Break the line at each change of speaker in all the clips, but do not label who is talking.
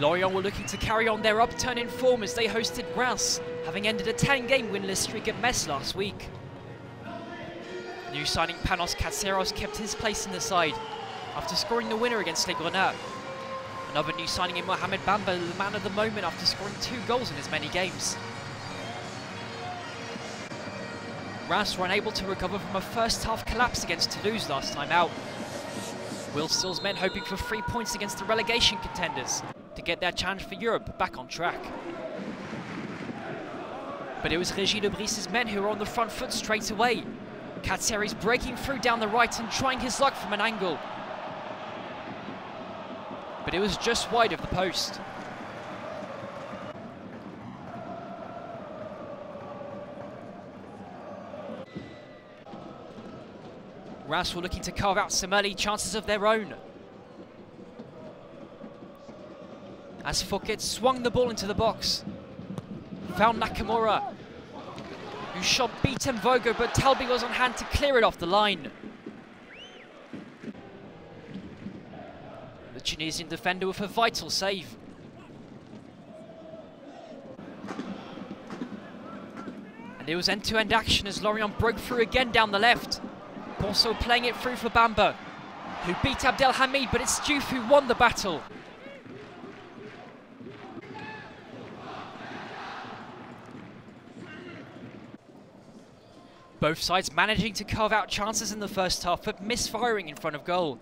Lorient were looking to carry on their upturn in form as they hosted Reims, having ended a 10-game winless streak at Metz last week. New signing Panos Katseris kept his place in the side after scoring the winner against Les Grenats. Another new signing in Mohamed Bamba, the man of the moment after scoring two goals in as many games. Reims were unable to recover from a first half collapse against Toulouse last time out. Will Still's men hoping for three points against the relegation contenders to get their challenge for Europe back on track. But it was Regis Le Bris's men who were on the front foot straight away. Katseris breaking through down the right and trying his luck from an angle. But it was just wide of the post. Were looking to carve out some early chances of their own. As Foket swung the ball into the box. Found Nakamura, who shot beaten Mvogo, but Talbi was on hand to clear it off the line. The Tunisian defender with a vital save. And it was end-to-end -end action as Lorient broke through again down the left. Also playing it through for Bamba, who beat Abdelhamid, but it's Diouf who won the battle. Both sides managing to carve out chances in the first half, but misfiring in front of goal.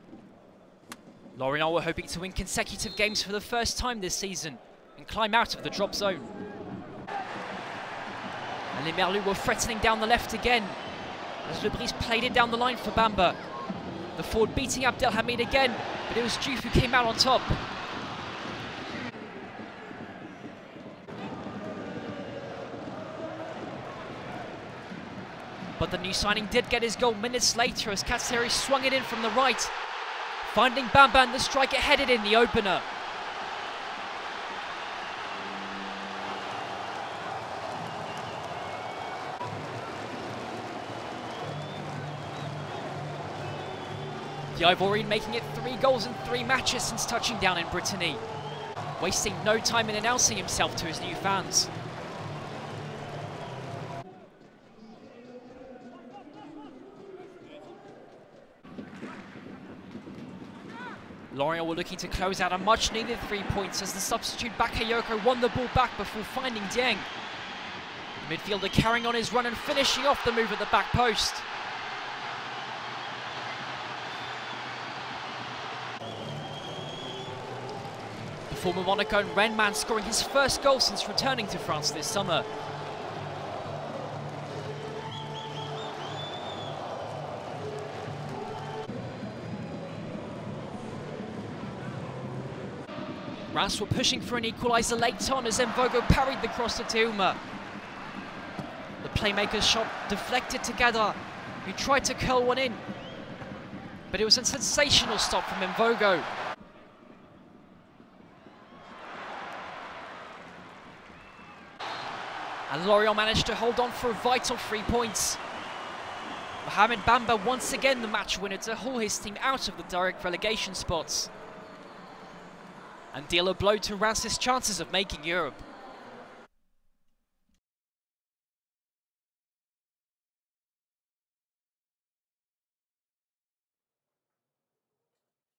Lorient were hoping to win consecutive games for the first time this season and climb out of the drop zone. And Les Merlus were threatening down the left again as Le Bris played it down the line for Bamba. The forward beating Abdelhamid again, but it was Diouf who came out on top. But the new signing did get his goal minutes later as Katseris swung it in from the right, finding Bamba and the striker headed in the opener. The Ivoirian making it three goals in three matches since touching down in Brittany, wasting no time in announcing himself to his new fans. Lorient were looking to close out a much needed three points as the substitute Bakayoko won the ball back before finding Dieng. The midfielder carrying on his run and finishing off the move at the back post. The former Monaco and Rennes man scoring his first goal since returning to France this summer. Reims were pushing for an equaliser late on as Mvogo parried the cross to Teuma. The playmaker's shot deflected together, who tried to curl one in. But it was a sensational stop from Mvogo. And Lorient managed to hold on for a vital three points. Mohamed Bamba once again the match winner to haul his team out of the direct relegation spots and deal a blow to Reims' chances of making Europe.